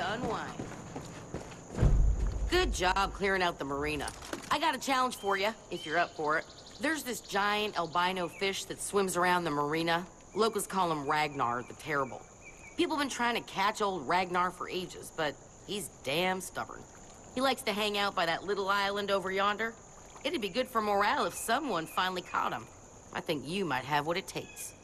unwind. Good job clearing out the marina. I got a challenge for you, if you're up for it. There's this giant albino fish that swims around the marina. Locals call him Ragnar the Terrible. People have been trying to catch old Ragnar for ages, but he's damn stubborn. He likes to hang out by that little island over yonder. It'd be good for morale if someone finally caught him. I think you might have what it takes.